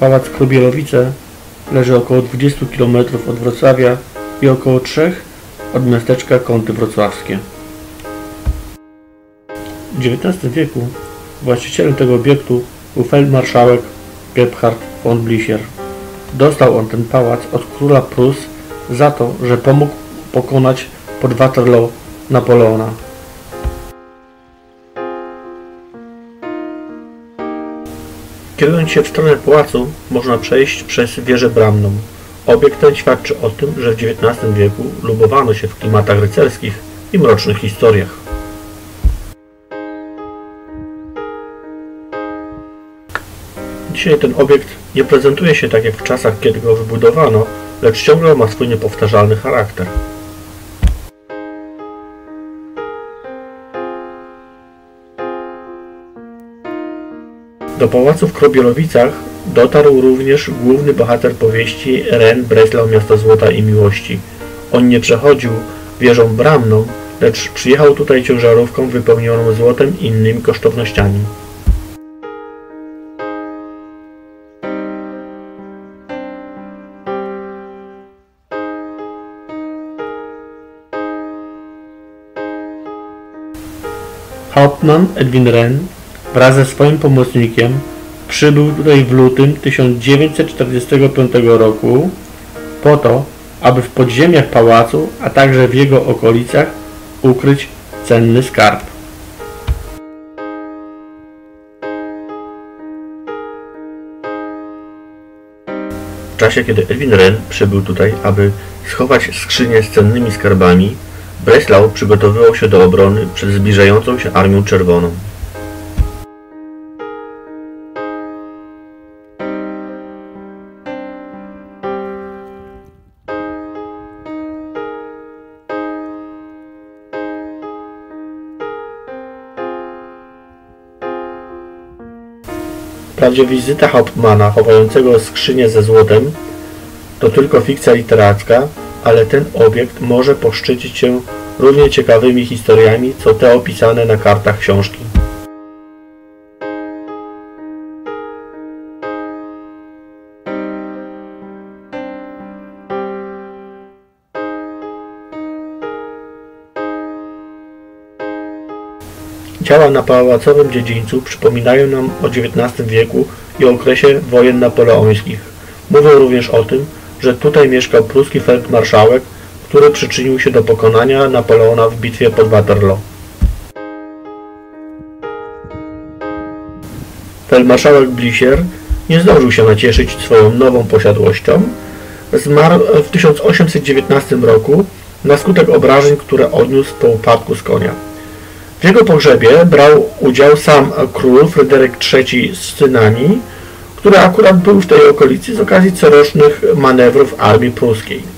Pałac Krobielowice leży około 20 km od Wrocławia i około 3 od miasteczka Kąty Wrocławskie. W XIX wieku właścicielem tego obiektu był feldmarszałek Gebhard von Blisier. Dostał on ten pałac od króla Prus za to, że pomógł pokonać pod Waterloo Napoleona. Kierując się w stronę pałacu, można przejść przez wieżę bramną. Obiekt ten świadczy o tym, że w XIX wieku lubowano się w klimatach rycerskich i mrocznych historiach. Dzisiaj ten obiekt nie prezentuje się tak jak w czasach, kiedy go wybudowano, lecz ciągle ma swój niepowtarzalny charakter. Do pałacu w Krobielowicach dotarł również główny bohater powieści Ren Breslau Miasto Złota i Miłości. On nie przechodził wieżą bramną, lecz przyjechał tutaj ciężarówką wypełnioną złotem i innymi kosztownościami. Hauptmann Edwin Ren wraz ze swoim pomocnikiem przybył tutaj w lutym 1945 roku po to, aby w podziemiach pałacu, a także w jego okolicach ukryć cenny skarb. W czasie, kiedy Edwin Ren przybył tutaj, aby schować skrzynię z cennymi skarbami, Breslau przygotowywał się do obrony przed zbliżającą się Armią Czerwoną. Wprawdzie wizyta Hauptmana chowającego skrzynię ze złotem to tylko fikcja literacka, ale ten obiekt może poszczycić się równie ciekawymi historiami, co te opisane na kartach książki. Ciała na pałacowym dziedzińcu przypominają nam o XIX wieku i okresie wojen napoleońskich. Mówią również o tym, że tutaj mieszkał pruski feldmarszałek, który przyczynił się do pokonania Napoleona w bitwie pod Waterloo. Feldmarszałek Blisier nie zdążył się nacieszyć swoją nową posiadłością. Zmarł w 1819 roku na skutek obrażeń, które odniósł po upadku z konia. W jego pogrzebie brał udział sam król Fryderyk III z synami, który akurat był w tej okolicy z okazji corocznych manewrów armii pruskiej.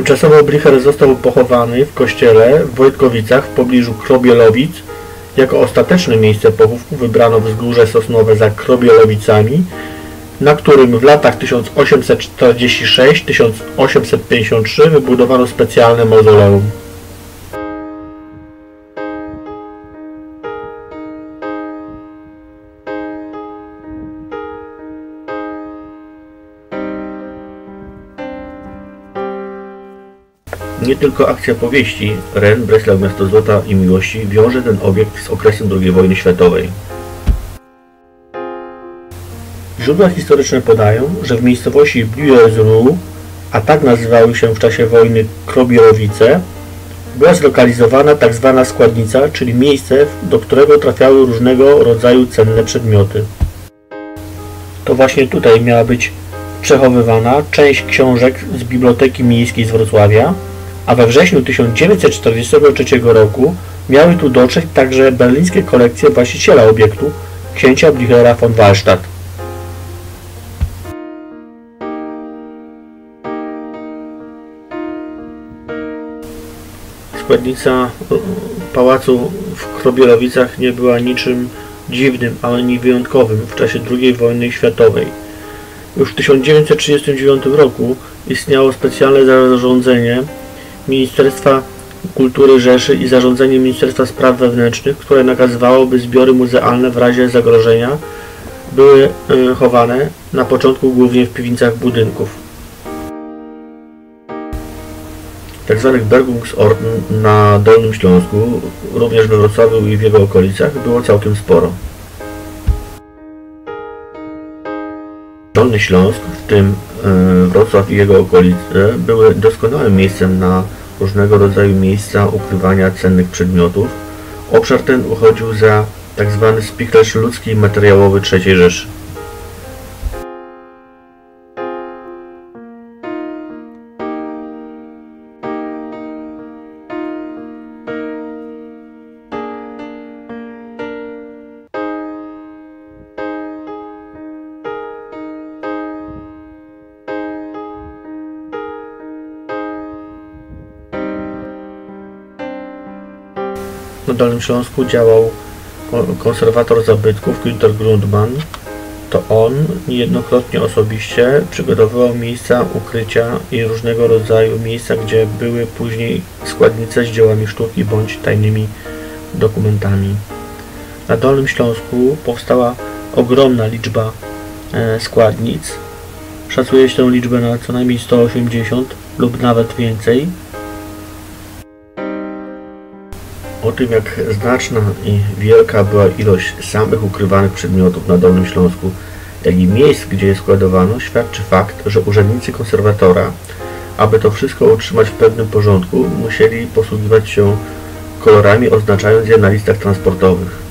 Tymczasowo Blicher został pochowany w kościele w Wojtkowicach w pobliżu Krobielowic. Jako ostateczne miejsce pochówku wybrano wzgórze sosnowe za Krobielowicami, na którym w latach 1846-1853 wybudowano specjalne mauzoleum. Nie tylko akcja powieści Ren, Breslau, Miasto Złota i Miłości wiąże ten obiekt z okresem II wojny światowej. Źródła historyczne podają, że w miejscowości Buersru, a tak nazywały się w czasie wojny Krobierowice, była zlokalizowana tzw. Tak składnica, czyli miejsce, do którego trafiały różnego rodzaju cenne przedmioty. To właśnie tutaj miała być przechowywana część książek z Biblioteki Miejskiej z Wrocławia, a we wrześniu 1943 roku miały tu dotrzeć także berlińskie kolekcje właściciela obiektu, księcia Blichera von Wallstadt. Składnica pałacu w Krobielowicach nie była niczym dziwnym, ale nie wyjątkowym w czasie II wojny światowej. Już w 1939 roku istniało specjalne zarządzenie Ministerstwa Kultury Rzeszy i zarządzenie Ministerstwa Spraw Wewnętrznych, które nakazywało, by zbiory muzealne w razie zagrożenia były e, chowane na początku głównie w piwnicach budynków. Tak zwanych Bergungsort na Dolnym Śląsku, również we Wrocławiu i w jego okolicach, było całkiem sporo. Dolny Śląsk, w tym e, Wrocław i jego okolice, były doskonałym miejscem na różnego rodzaju miejsca ukrywania cennych przedmiotów. Obszar ten uchodził za tzw. Tak spichlerz ludzki i materiałowy III Rzeszy. Na Dolnym Śląsku działał konserwator zabytków Günter Grundmann. To on niejednokrotnie osobiście przygotowywał miejsca ukrycia i różnego rodzaju miejsca, gdzie były później składnice z dziełami sztuki bądź tajnymi dokumentami. Na Dolnym Śląsku powstała ogromna liczba e, składnic. Szacuje się tę liczbę na co najmniej 180 lub nawet więcej. O tym, jak znaczna i wielka była ilość samych ukrywanych przedmiotów na Dolnym Śląsku, jak i miejsc, gdzie je składowano, świadczy fakt, że urzędnicy konserwatora, aby to wszystko utrzymać w pewnym porządku, musieli posługiwać się kolorami, oznaczając je na listach transportowych.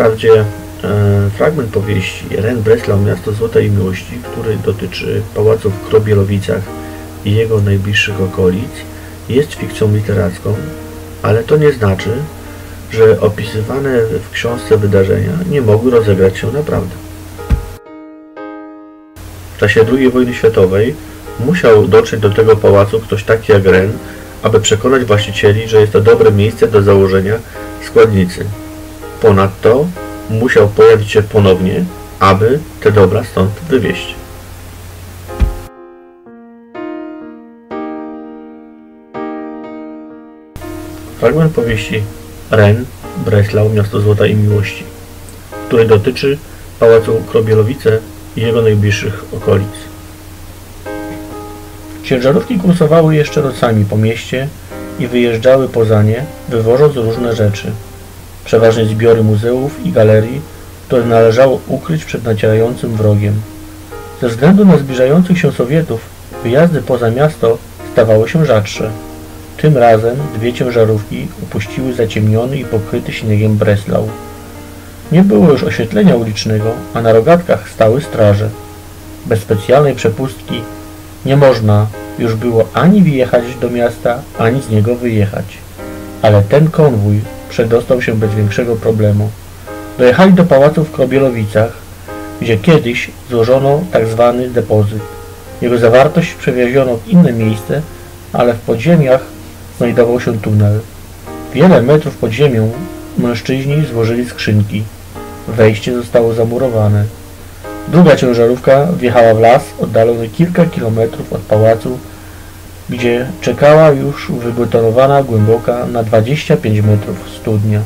Wprawdzie e, fragment powieści Ren Breslau Miasto Złotej Miłości, który dotyczy pałacu w Krobielowicach i jego najbliższych okolic, jest fikcją literacką, ale to nie znaczy, że opisywane w książce wydarzenia nie mogły rozegrać się naprawdę. W czasie II wojny światowej musiał dotrzeć do tego pałacu ktoś taki jak Ren, aby przekonać właścicieli, że jest to dobre miejsce do założenia składnicy. Ponadto musiał pojawić się ponownie, aby te dobra stąd wywieźć. Fragment powieści Ren, Breslau, Miasto Złota i Miłości, który dotyczy Pałacu Krobielowice i jego najbliższych okolic. Ciężarówki kursowały jeszcze nocami po mieście i wyjeżdżały poza nie, wywożąc różne rzeczy przeważnie zbiory muzeów i galerii, które należało ukryć przed nacierającym wrogiem. Ze względu na zbliżających się Sowietów, wyjazdy poza miasto stawały się rzadsze. Tym razem dwie ciężarówki upuściły zaciemniony i pokryty śniegiem Breslau. Nie było już oświetlenia ulicznego, a na rogatkach stały straże. Bez specjalnej przepustki nie można już było ani wjechać do miasta, ani z niego wyjechać. Ale ten konwój przedostał się bez większego problemu. Dojechali do pałacu w Krobielowicach, gdzie kiedyś złożono tzw. Tak depozyt. Jego zawartość przewieziono w inne miejsce, ale w podziemiach znajdował się tunel. Wiele metrów pod ziemią mężczyźni złożyli skrzynki. Wejście zostało zamurowane. Druga ciężarówka wjechała w las oddalony kilka kilometrów od pałacu gdzie czekała już wybetonowana głęboka na 25 metrów studnia.